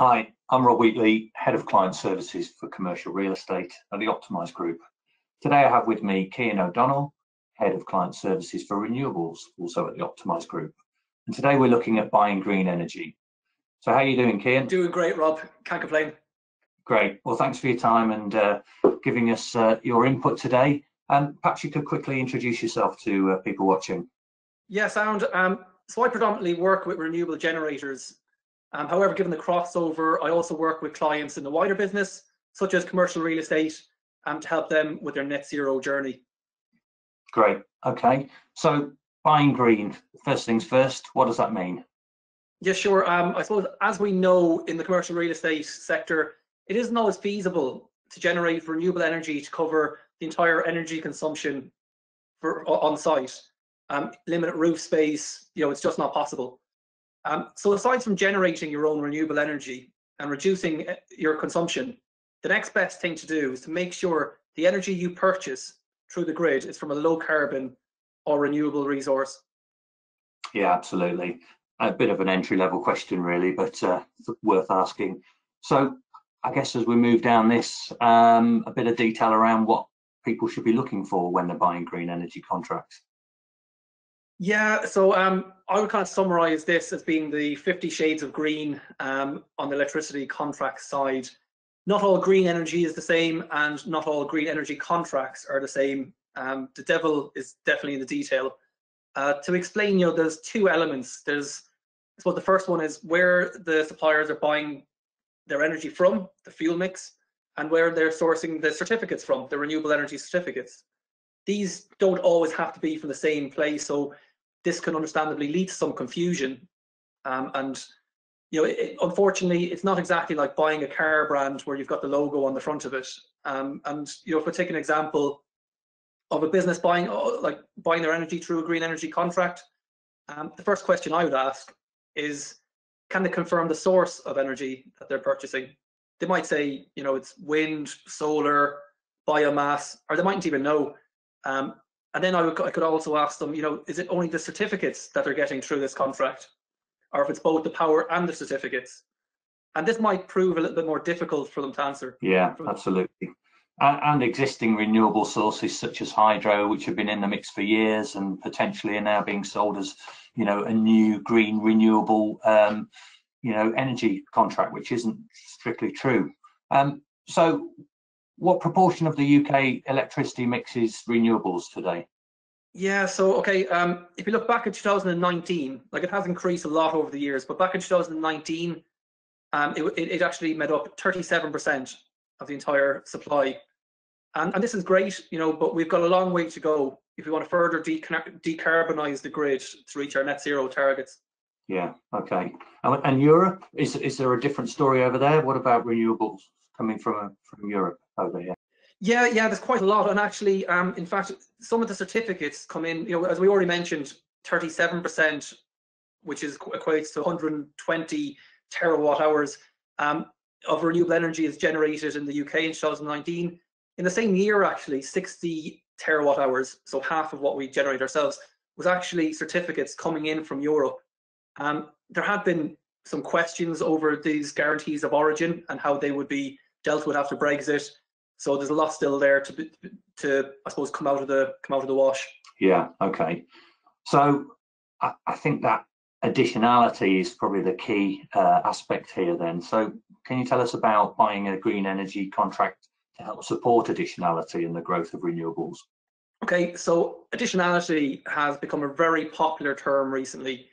Hi, I'm Rob Wheatley, Head of Client Services for Commercial Real Estate at the Optimise Group. Today I have with me Cian O'Donnell, Head of Client Services for Renewables, also at the Optimise Group. And today we're looking at buying green energy. So how are you doing, Cian? Doing great, Rob. Can't complain. Great. Well, thanks for your time and uh, giving us uh, your input today. And perhaps you could quickly introduce yourself to uh, people watching. Yeah, sound. Um, so I predominantly work with renewable generators um, however, given the crossover, I also work with clients in the wider business, such as commercial real estate, um, to help them with their net zero journey. Great. Okay. So buying green, first things first, what does that mean? Yeah, sure. Um, I suppose as we know in the commercial real estate sector, it isn't always feasible to generate renewable energy to cover the entire energy consumption for on site. Um, limited roof space, you know, it's just not possible. Um, so aside from generating your own renewable energy and reducing eh, your consumption, the next best thing to do is to make sure the energy you purchase through the grid is from a low carbon or renewable resource. Yeah, absolutely. A bit of an entry level question, really, but uh, worth asking. So, I guess as we move down this, um, a bit of detail around what people should be looking for when they're buying green energy contracts. Yeah, so um, I would kind of summarize this as being the 50 shades of green um, on the electricity contract side. Not all green energy is the same and not all green energy contracts are the same. Um, the devil is definitely in the detail. Uh, to explain, you know, there's two elements. There's, so the first one is where the suppliers are buying their energy from, the fuel mix, and where they're sourcing the certificates from, the renewable energy certificates these don't always have to be from the same place. So this can understandably lead to some confusion. Um, and you know, it, unfortunately, it's not exactly like buying a car brand where you've got the logo on the front of it. Um, and you know, if we take an example of a business buying uh, like buying their energy through a green energy contract, um, the first question I would ask is, can they confirm the source of energy that they're purchasing? They might say, you know, it's wind, solar, biomass, or they mightn't even know. Um, and then I, would, I could also ask them, you know, is it only the certificates that they're getting through this contract? Or if it's both the power and the certificates? And this might prove a little bit more difficult for them to answer. Yeah, absolutely. And, and existing renewable sources such as hydro, which have been in the mix for years and potentially are now being sold as, you know, a new green renewable, um, you know, energy contract, which isn't strictly true. Um, so what proportion of the UK electricity mix is renewables today? Yeah, so okay, um, if you look back at 2019, like it has increased a lot over the years, but back in 2019, um, it, it, it, actually made up 37% of the entire supply. And, and this is great, you know, but we've got a long way to go if we want to further decarbonize the grid to reach our net zero targets. Yeah, okay. And Europe, is, is there a different story over there? What about renewables coming from, from Europe? Over here? Yeah, yeah, there's quite a lot. And actually, um, in fact, some of the certificates come in, you know, as we already mentioned, 37%, which is equates to 120 terawatt hours um, of renewable energy is generated in the UK in 2019. In the same year, actually, 60 terawatt hours, so half of what we generate ourselves, was actually certificates coming in from Europe. Um, there had been some questions over these guarantees of origin and how they would be dealt with after Brexit. So there's a lot still there to to I suppose come out of the come out of the wash. Yeah. Okay. So I, I think that additionality is probably the key uh, aspect here. Then, so can you tell us about buying a green energy contract to help support additionality and the growth of renewables? Okay, so additionality has become a very popular term recently.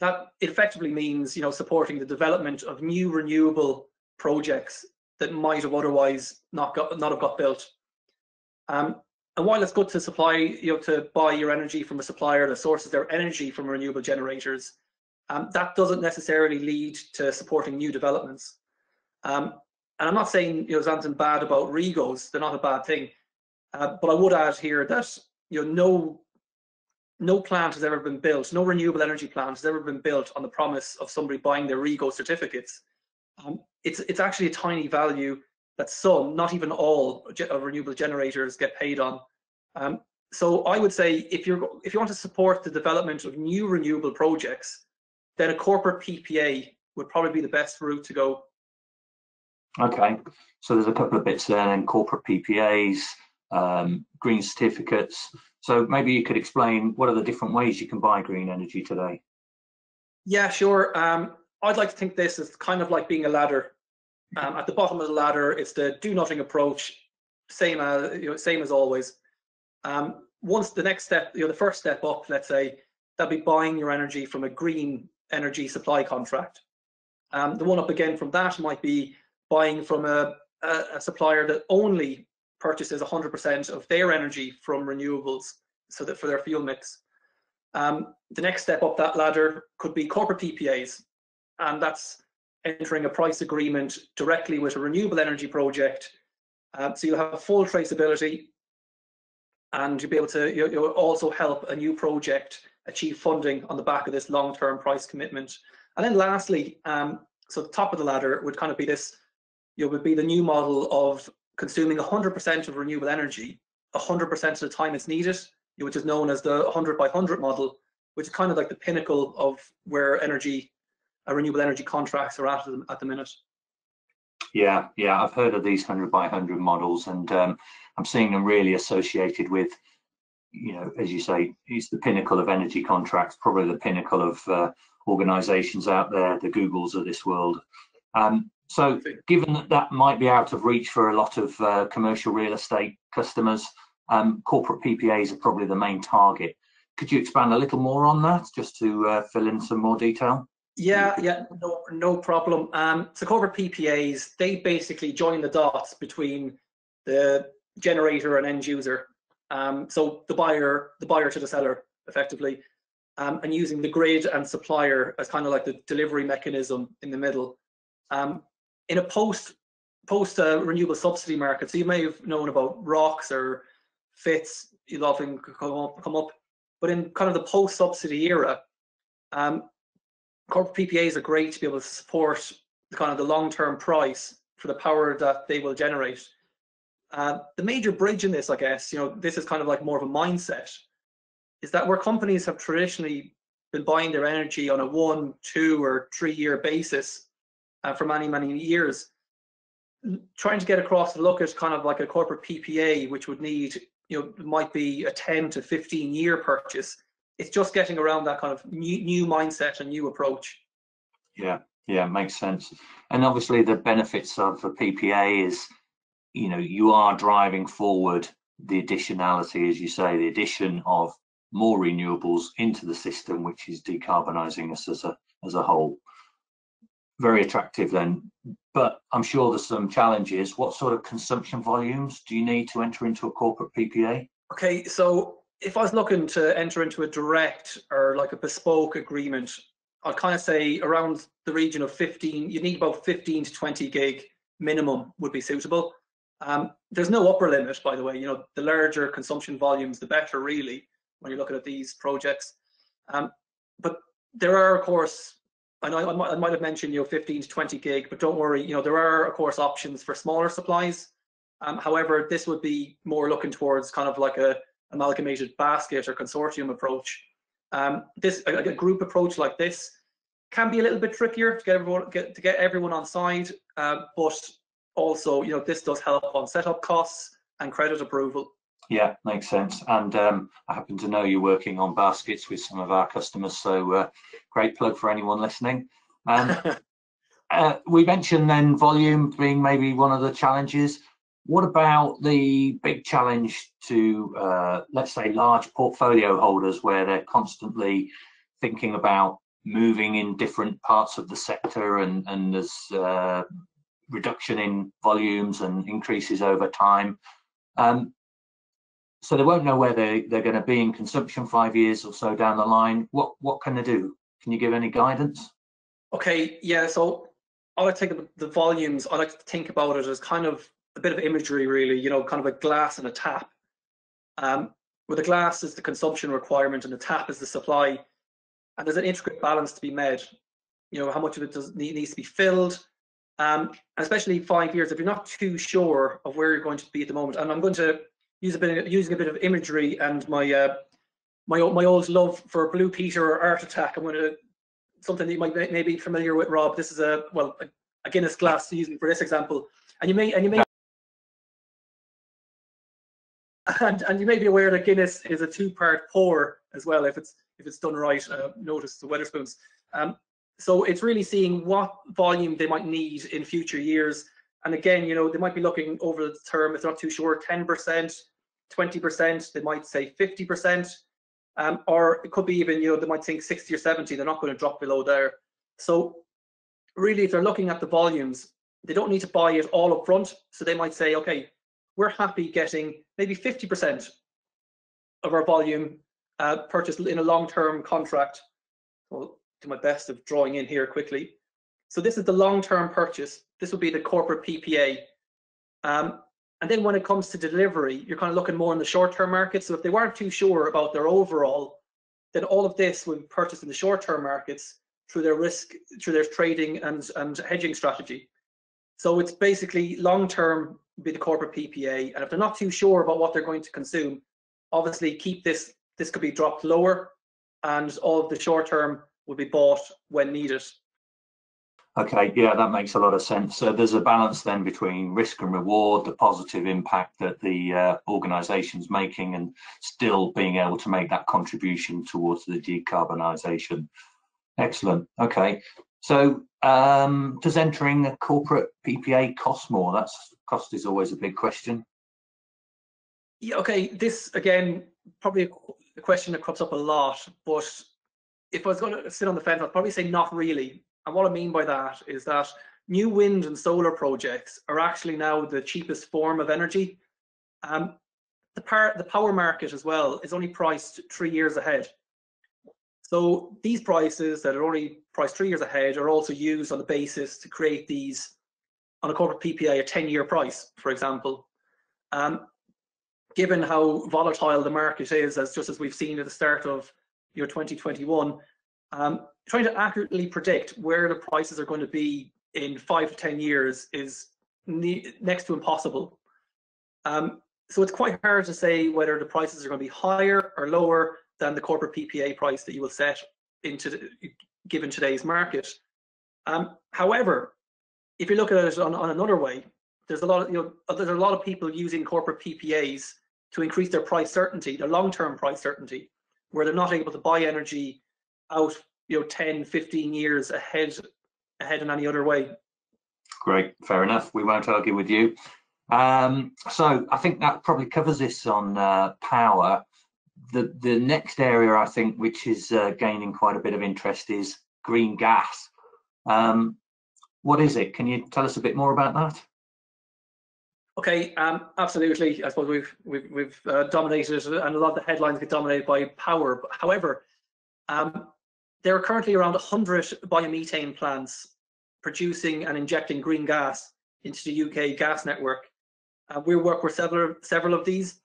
That effectively means, you know, supporting the development of new renewable projects that might have otherwise not got not have got built. Um, and while it's good to supply, you know, to buy your energy from a supplier that sources their energy from renewable generators, um, that doesn't necessarily lead to supporting new developments. Um, and I'm not saying you know anything bad about REGOs; they're not a bad thing. Uh, but I would add here that you know no no plant has ever been built, no renewable energy plant has ever been built on the promise of somebody buying their REGO certificates. Um, it's it's actually a tiny value that some, not even all, renewable generators get paid on. Um, so I would say if you're if you want to support the development of new renewable projects, then a corporate PPA would probably be the best route to go. Okay, so there's a couple of bits there then, corporate PPAs, um, green certificates. So maybe you could explain what are the different ways you can buy green energy today? Yeah, sure. Um, I'd like to think this is kind of like being a ladder. Um, at the bottom of the ladder, it's the do nothing approach, same as you know, same as always. Um, once the next step, you know, the first step up, let's say, that'd be buying your energy from a green energy supply contract. Um, the one up again from that might be buying from a, a, a supplier that only purchases 100% of their energy from renewables, so that for their fuel mix. Um, the next step up that ladder could be corporate PPAs, and that's entering a price agreement directly with a renewable energy project. Uh, so you'll have full traceability, and you'll be able to you, will also help a new project achieve funding on the back of this long-term price commitment. And then lastly, um, so the top of the ladder would kind of be this, you would be the new model of consuming 100% of renewable energy 100% of the time it's needed, which is known as the 100 by 100 model, which is kind of like the pinnacle of where energy, uh, renewable energy contracts are at at the minute. Yeah, yeah, I've heard of these 100 by 100 models, and um, I'm seeing them really associated with, you know, as you say, it's the pinnacle of energy contracts, probably the pinnacle of uh, organizations out there, the Googles of this world. Um, so given that that might be out of reach for a lot of uh, commercial real estate customers, um, corporate PPAs are probably the main target. Could you expand a little more on that, just to uh, fill in some more detail? Yeah, yeah, no, no problem. Um, so corporate PPAs, they basically join the dots between the generator and end user. Um, so the buyer, the buyer to the seller, effectively, um, and using the grid and supplier as kind of like the delivery mechanism in the middle. Um, in a post post uh, renewable subsidy market, so you may have known about ROCs or FITs, you'll often come up, come up. But in kind of the post subsidy era, um, corporate PPAs are great to be able to support the kind of the long term price for the power that they will generate. Uh, the major bridge in this, I guess, you know, this is kind of like more of a mindset, is that where companies have traditionally been buying their energy on a one, two, or three year basis uh, for many, many years. Trying to get across the look at kind of like a corporate PPA, which would need, you know, might be a 10 to 15 year purchase. It's just getting around that kind of new, new mindset and new approach. Yeah, yeah, makes sense. And obviously, the benefits of a PPA is, you know, you are driving forward the additionality, as you say, the addition of more renewables into the system, which is decarbonising us as a as a whole very attractive then. But I'm sure there's some challenges. What sort of consumption volumes do you need to enter into a corporate PPA? Okay, so if I was looking to enter into a direct or like a bespoke agreement, I'd kind of say around the region of 15, you need about 15 to 20 gig minimum would be suitable. Um, there's no upper limit, by the way. You know, the larger consumption volumes, the better, really, when you're looking at these projects. Um, but there are, of course, I I might, I might have mentioned you know 15 to 20 gig, but don't worry, you know there are of course options for smaller supplies. Um, however, this would be more looking towards kind of like a amalgamated basket or consortium approach. Um, this a, a, group approach like this can be a little bit trickier to get everyone get, to get everyone on side, uh, but also you know this does help on setup costs and credit approval. Yeah, makes sense. And um, I happen to know you're working on baskets with some of our customers, so uh, great plug for anyone listening. Um, uh, we mentioned then volume being maybe one of the challenges. What about the big challenge to, uh, let's say, large portfolio holders where they're constantly thinking about moving in different parts of the sector and, and there's uh, reduction in volumes and increases over time? Um, so they won't know where they, they're going to be in consumption five years or so down the line. What what can they do? Can you give any guidance? Okay, yeah. So I to think the volumes. I like to think about it as kind of a bit of imagery, really. You know, kind of a glass and a tap. Um, where the glass is the consumption requirement and the tap is the supply, and there's an intricate balance to be made. You know, how much of it does needs to be filled, um, especially five years. If you're not too sure of where you're going to be at the moment, and I'm going to use a bit of, using a bit of imagery and my uh, my my old love for Blue Peter or Art Attack. I'm going to something that you might may be familiar with, Rob. This is a well a a Guinness glass using for this example. And you may and you may and, and you may be aware that Guinness is a two-part pour as well if it's if it's done right. Uh, notice the Wetherspoons. Um, so it's really seeing what volume they might need in future years. And again, you know, they might be looking over the term, if they're not too sure, 10%, 20%, they might say 50%, um, or it could be even, you know, they might think 60 or 70, they're not going to drop below there. So really, if they're looking at the volumes, they don't need to buy it all up front. So they might say, okay, we're happy getting maybe 50% of our volume uh, purchased in a long-term contract. I'll do my best of drawing in here quickly. So this is the long-term purchase. This will be the corporate PPA. Um, and then when it comes to delivery, you're kind of looking more in the short-term market. So if they weren't too sure about their overall, then all of this would be purchased in the short-term markets through their risk, through their trading and, and hedging strategy. So it's basically long-term be the corporate PPA. And if they're not too sure about what they're going to consume, obviously keep this, this could be dropped lower and all the short term will be bought when needed. Okay, yeah, that makes a lot of sense. So there's a balance then between risk and reward, the positive impact that the uh, organisation's making, and still being able to make that contribution towards the decarbonisation. Excellent. Okay, so um, does entering a corporate PPA cost more? That's cost is always a big question. Yeah, okay, this again, probably a question that crops up a lot, but if I was going to sit on the fence, I'd probably say not really. And what I mean by that is that new wind and solar projects are actually now the cheapest form of energy. Um, the, power market as well is only priced three years ahead. So these prices that are only priced three years ahead are also used on the basis to create these on a corporate PPA, a 10-year price, for example. Um, given how volatile the market is, as just as we've seen at the start of year 2021, um, trying to accurately predict where the prices are going to be in five to 10 years is next to impossible. Um, so it's quite hard to say whether the prices are going to be higher or lower than the corporate PPA price that you will set into the, given today's market. Um, however, if you look at it on, on another way, there's a lot of you know there's a lot of people using corporate PPAs to increase their price certainty, their long-term price certainty, where they're not able to buy energy out you know 10, 15 years ahead ahead in any other way. Great, fair enough. We won't argue with you. Um, so I think that probably covers this on uh, power. The the next area I think which is uh, gaining quite a bit of interest is green gas. Um, what is it? Can you tell us a bit more about that? Okay, um, absolutely. I suppose we've we've, we've uh, dominated, and a lot of the headlines get dominated by power. However, um, there are currently around 100 biomethane plants producing and injecting green gas into the UK gas network. Uh, we work with several several of these,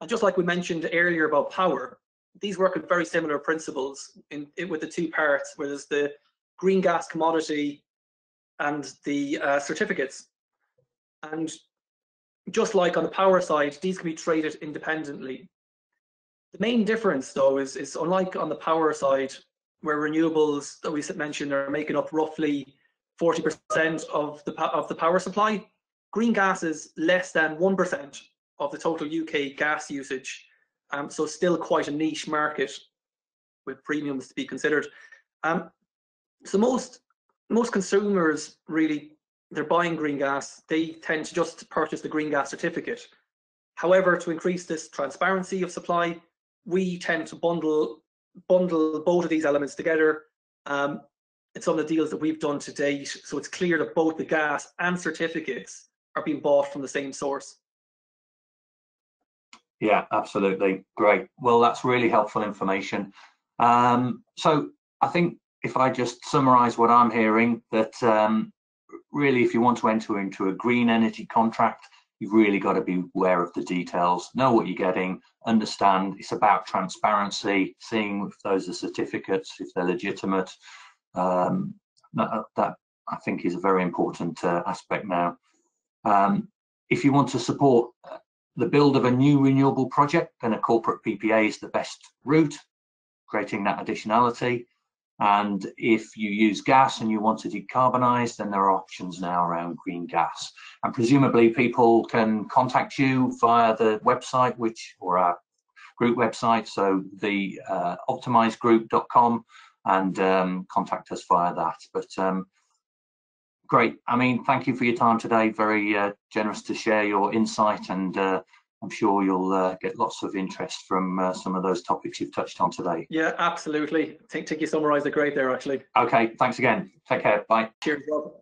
and just like we mentioned earlier about power, these work with very similar principles in, in with the two parts, where there's the green gas commodity and the uh, certificates. And just like on the power side, these can be traded independently. The main difference though is, is unlike on the power side, where renewables that we mentioned are making up roughly 40% of the, of the power supply, green gas is less than 1% of the total UK gas usage. Um, so still quite a niche market with premiums to be considered. Um, so most most consumers really they're buying green gas they tend to just purchase the green gas certificate however to increase this transparency of supply we tend to bundle bundle both of these elements together um, of the deals that we've done to date so it's clear that both the gas and certificates are being bought from the same source yeah absolutely great well that's really helpful information um, so i think if I just summarize what I'm hearing, that um, really, if you want to enter into a green energy contract, you've really got to be aware of the details, know what you're getting, understand it's about transparency, seeing if those are certificates, if they're legitimate. Um, that, that, I think is a very important uh, aspect now. Um, if you want to support uh, the build of a new renewable project, then a corporate PPA is the best route, creating that additionality. And if you use gas and you want to decarbonize, then there are options now around green gas. And presumably people can contact you via the website, which or our group website, so the uh, optimizegroup.com, and um, contact us via that. But um, great. I mean, thank you for your time today. Very uh, generous to share your insight, and uh, I'm sure you'll uh, get lots of interest from uh, some of those topics you've touched on today. Yeah, absolutely. I think, think you summarised it great there, actually. Okay, thanks again. Take care. Bye. Cheers, Rob.